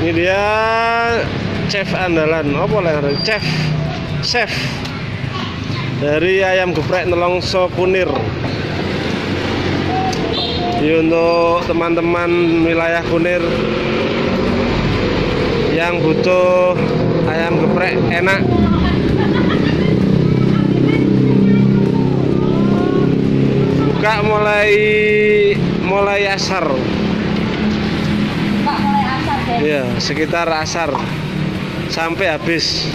Ini dia chef andalan. Apa lah chef? Chef. Dari ayam geprek nelongso kunir. Ini untuk teman-teman wilayah kunir yang butuh ayam geprek enak. Buka mulai mulai asar. Iya, sekitar asar sampai habis.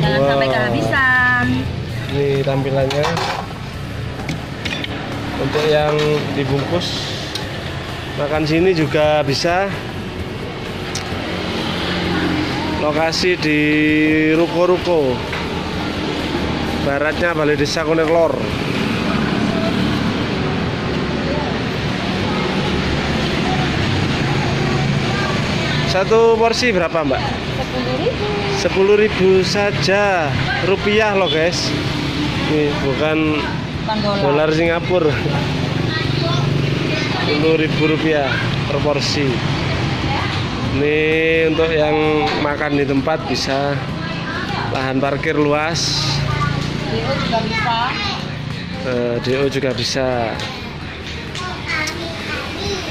Jangan Wah. sampai kehabisan. Ini tampilannya. Untuk yang dibungkus makan sini juga bisa. Lokasi di ruko-ruko. Baratnya Balai Desa Kunir Satu porsi berapa, Mbak? Sepuluh ribu. 10.000 saja rupiah loh guys ini bukan Bukan dolar. dolar Singapura 10.000 rupiah per porsi ini untuk yang makan di tempat bisa lahan parkir luas DO juga bisa. eh, DO juga bisa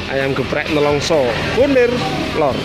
ayam geprek nelongso kunir lor